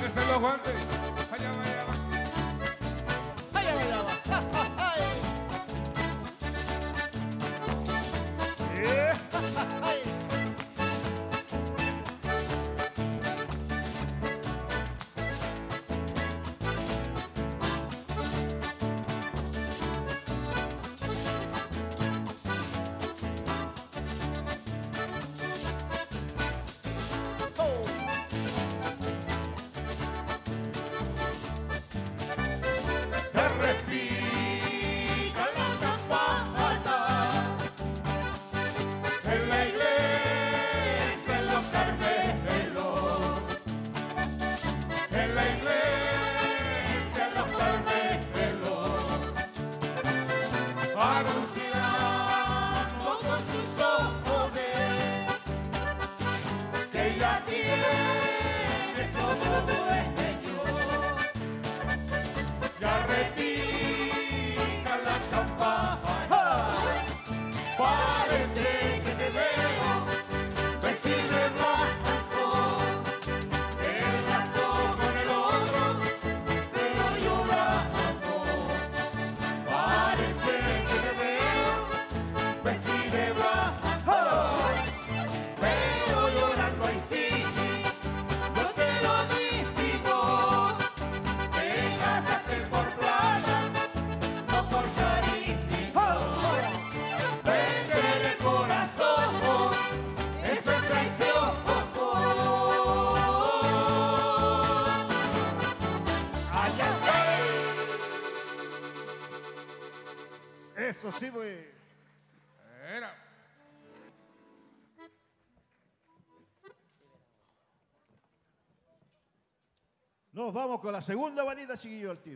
que se lo aguante. Allá, allá. Con la segunda vanida, chiquillo, al tiro.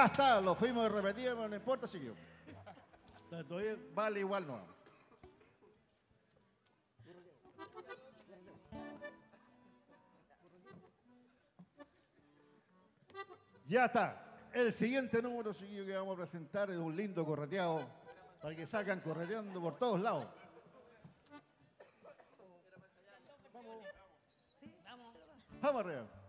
ya está, lo fuimos y repetimos, no importa, siguió. Vale igual, no. Ya está. El siguiente número chiquillo, que vamos a presentar es un lindo correteado para que salgan correteando por todos lados. Vamos. Vamos arriba.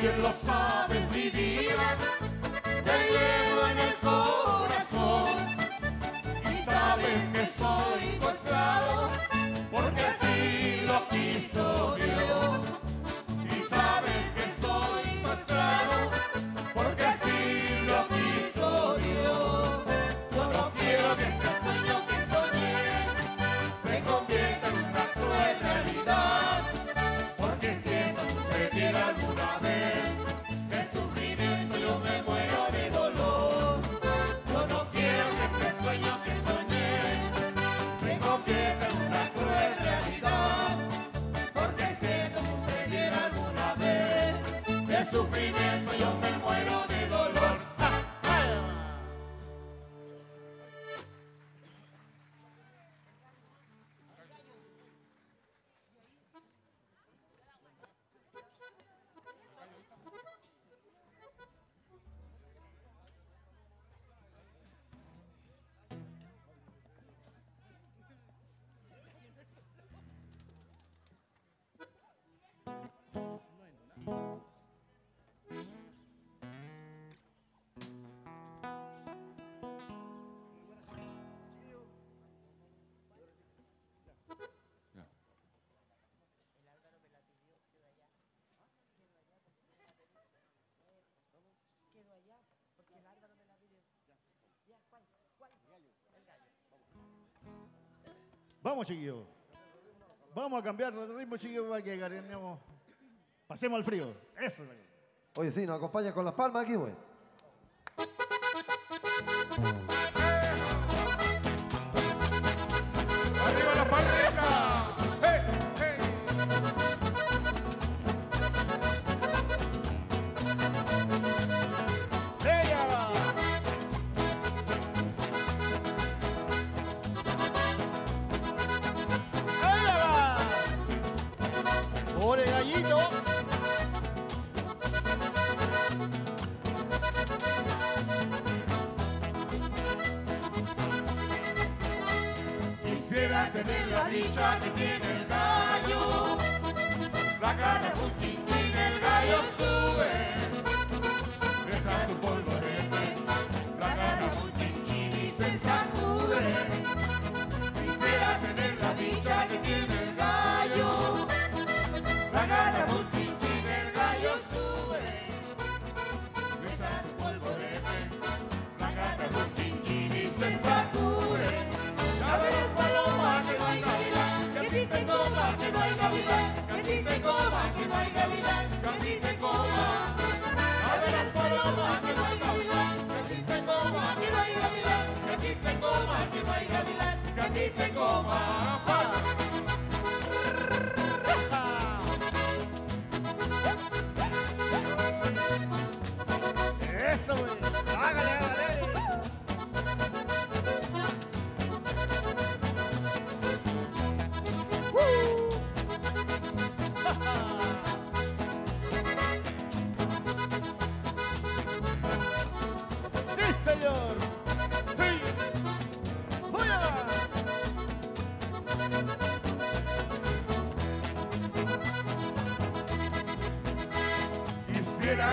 bien lo sabes, mi vida. Te Vamos, chiquillos. Vamos a cambiar el ritmo, chiquillos, para que ganemos. Pasemos al frío. Eso. Oye, sí, nos acompañan con las palmas aquí, güey. piante nella riccia che que il gaio, la cara con cincina o galho. como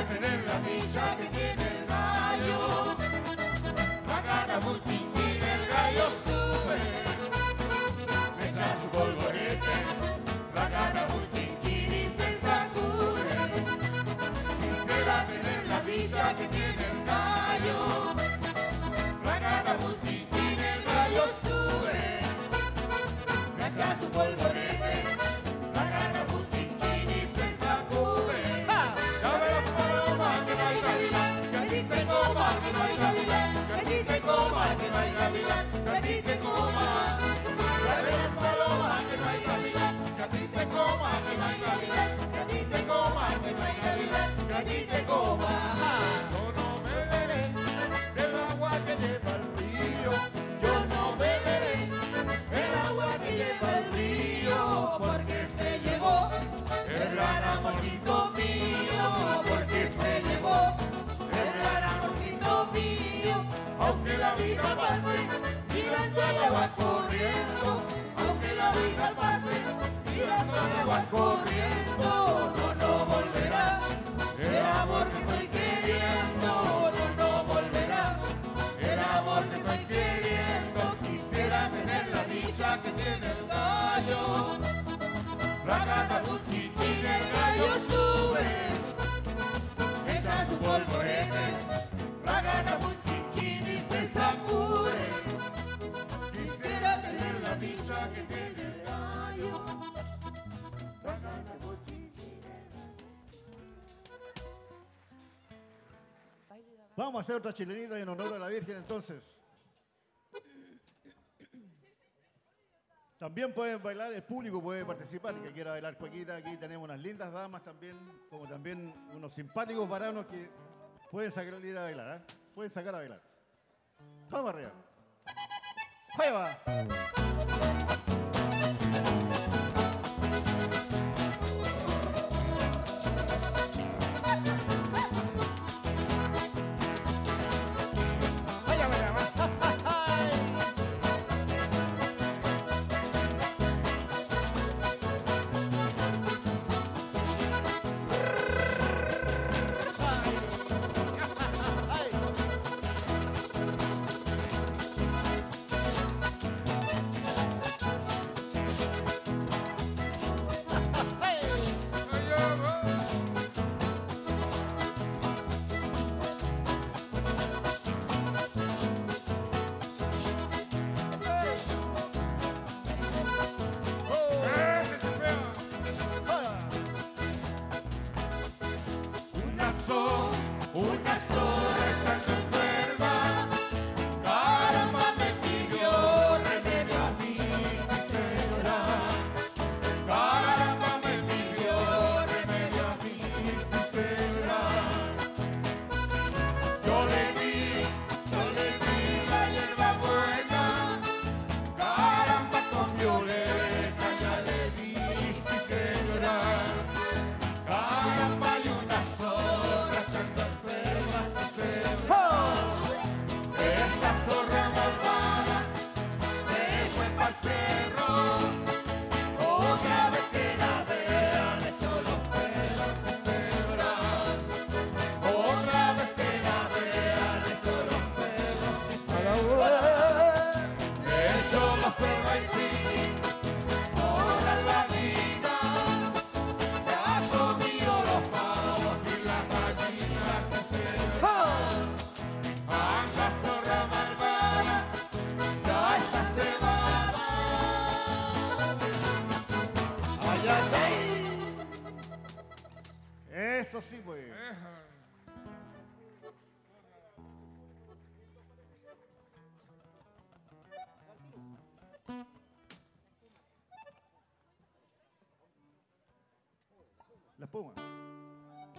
happening. Bossy. Vamos a hacer otra chilenita en honor a la Virgen entonces. También pueden bailar, el público puede participar, el que quiera bailar cuequita. Aquí tenemos unas lindas damas también, como también unos simpáticos varanos que pueden sacar a bailar. ¿eh? Pueden sacar a bailar. Vamos arriba. Ahí va. son, unas.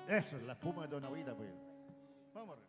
Eso, es la espuma de Doña Vida, pues. Vamos arriba.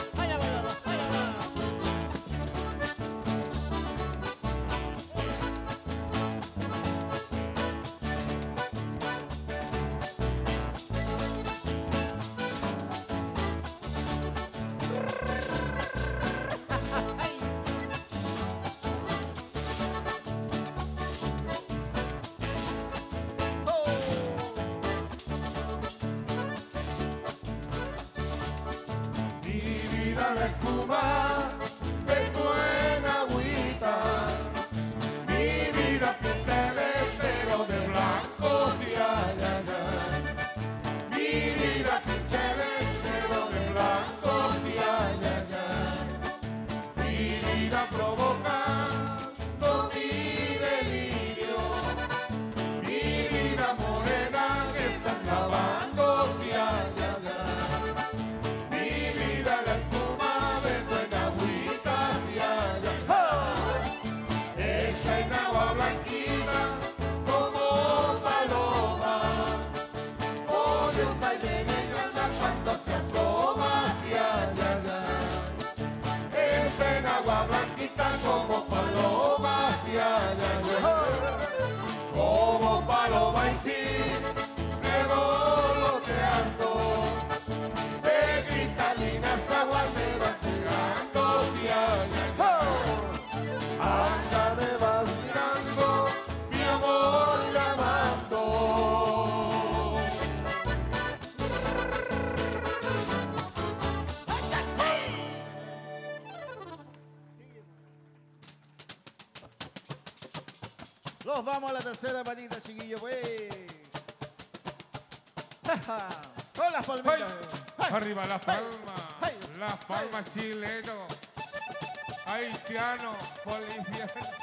over. Los vamos a la tercera patita, chiquillo, pues. Con las palmitas. Arriba las palmas. Las palmas chileno, haitiano, boliviano.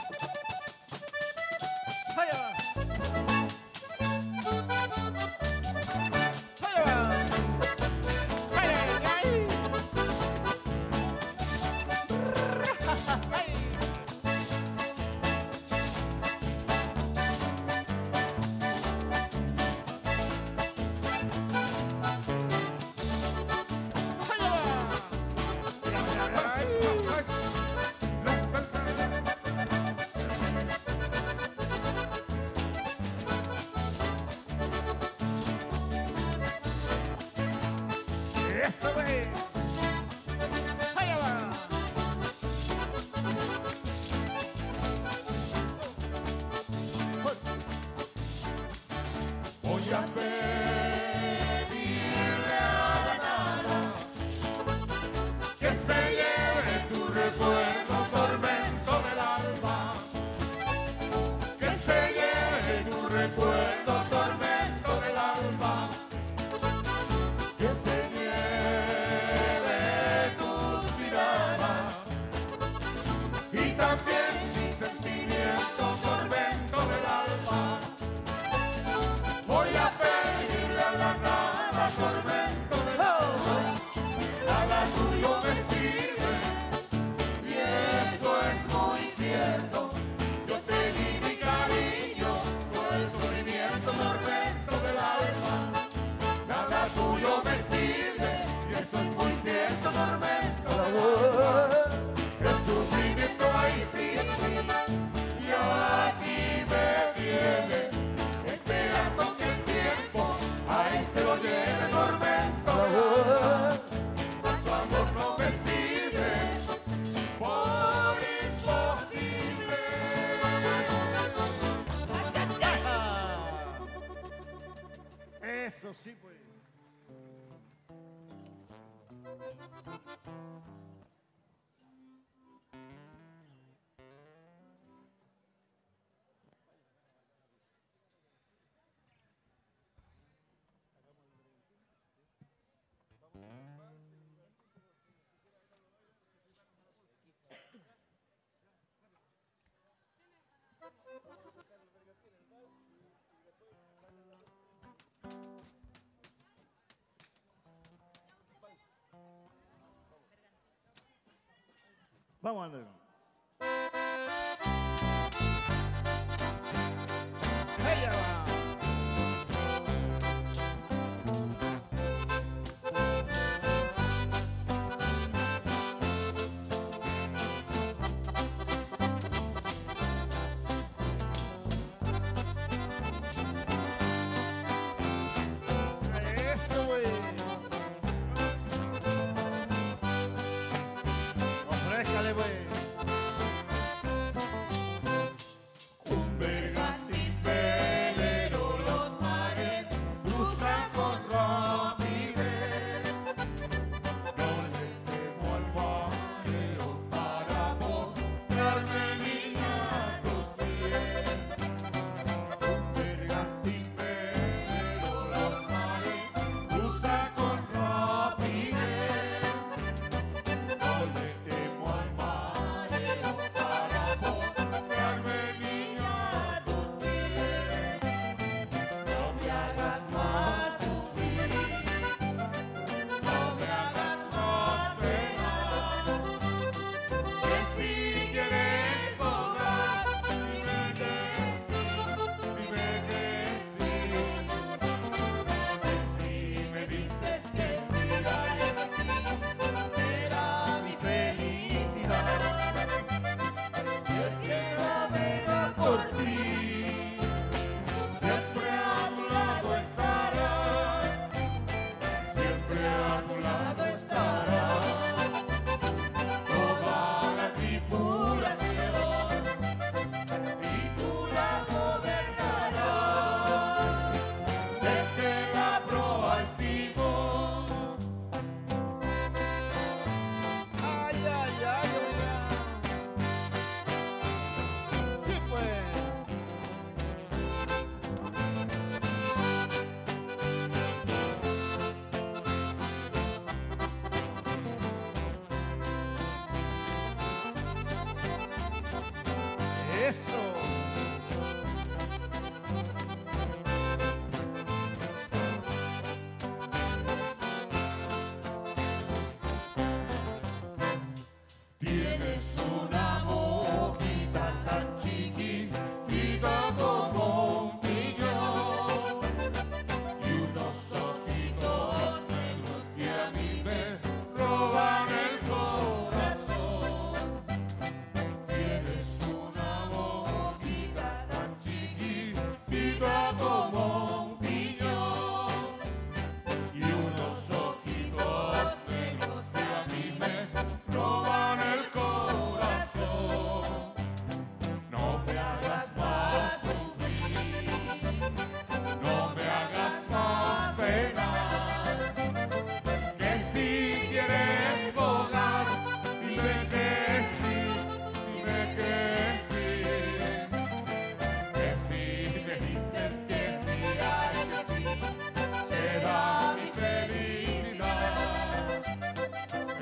Vamos, Anderson.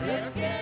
Look at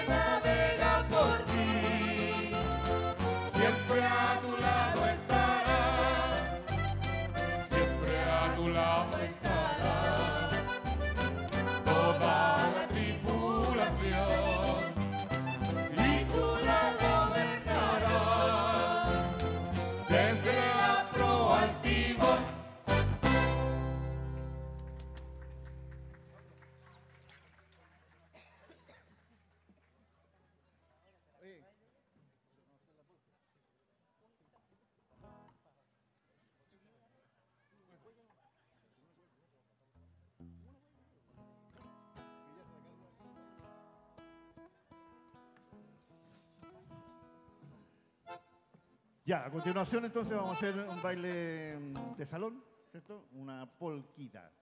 Ya, a continuación entonces vamos a hacer un baile mm, de salón, ¿cierto? Una polquita.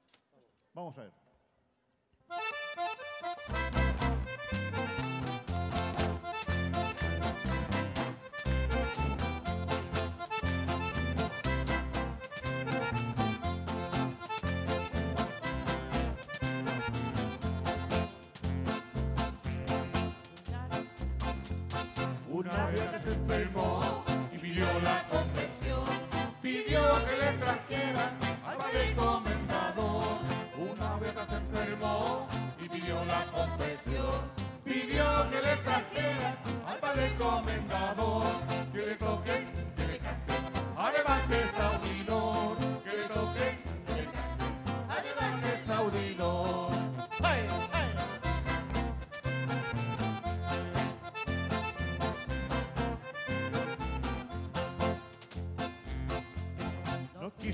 Vamos a ver. Una vieja se enfermó pidió la confesión, pidió que le trajera.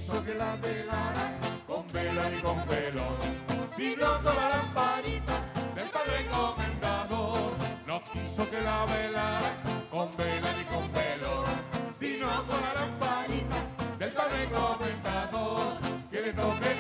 eso que la velara con vela y con velo, siguiendo la lamparita del Padre Comendador. No quiso que la velarán con vela y con velo, sino con la lamparita del Padre Comendador, que le toque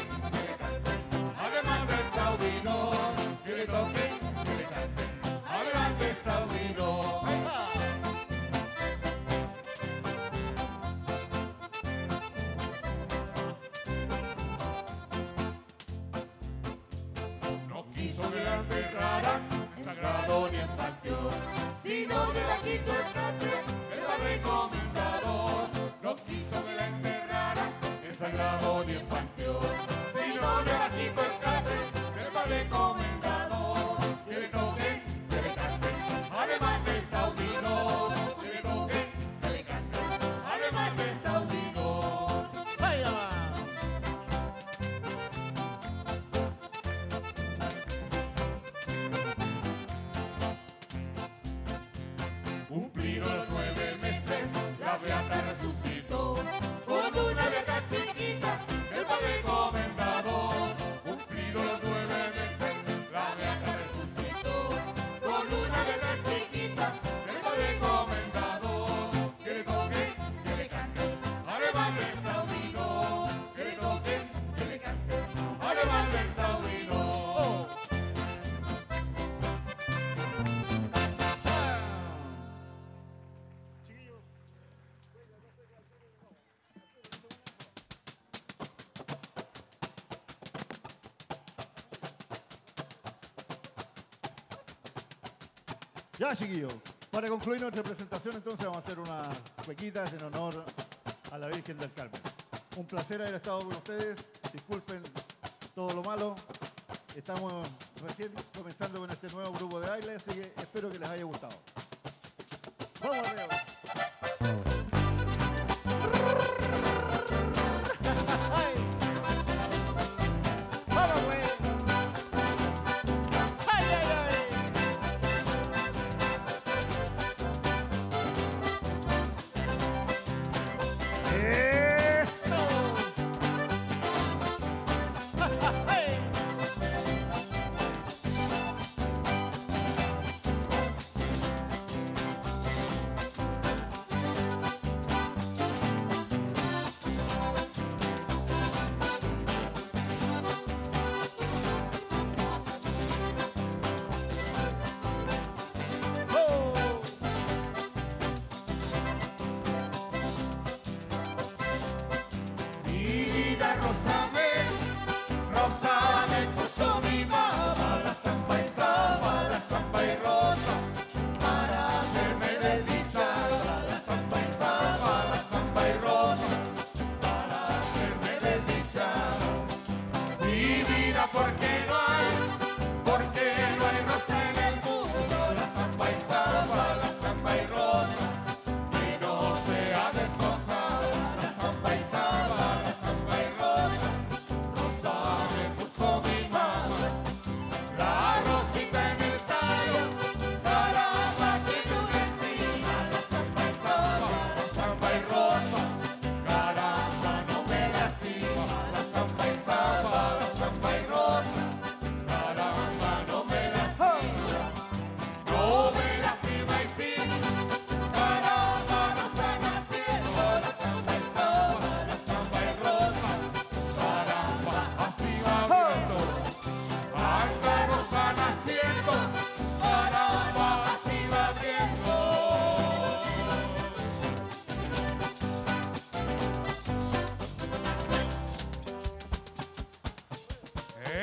Ya, chiquillos, para concluir nuestra presentación, entonces vamos a hacer unas cuequitas en honor a la Virgen del Carmen. Un placer haber estado con ustedes. Disculpen todo lo malo. Estamos recién comenzando con este nuevo grupo de baile, así que espero que les haya gustado.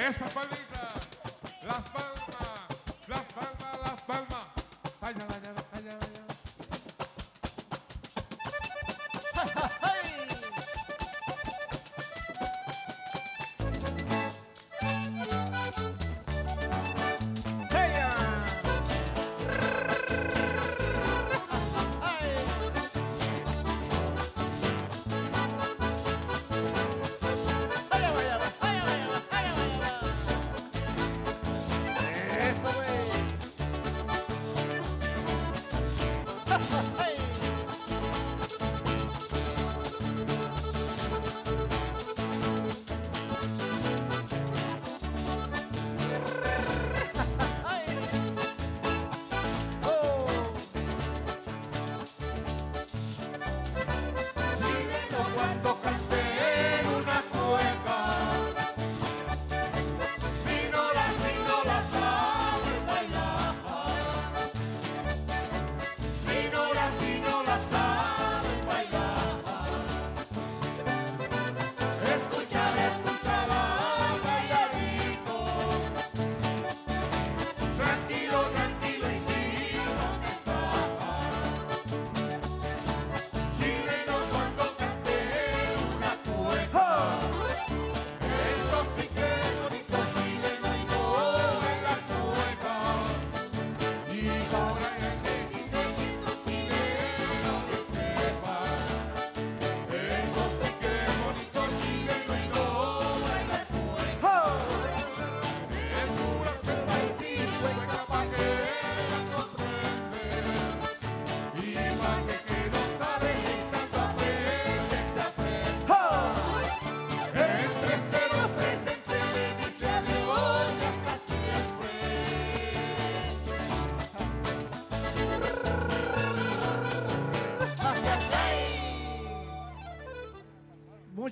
Essa vai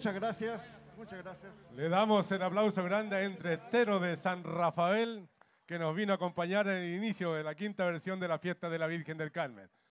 Muchas gracias, muchas gracias. Le damos el aplauso grande a Entrestero de San Rafael, que nos vino a acompañar en el inicio de la quinta versión de la fiesta de la Virgen del Carmen.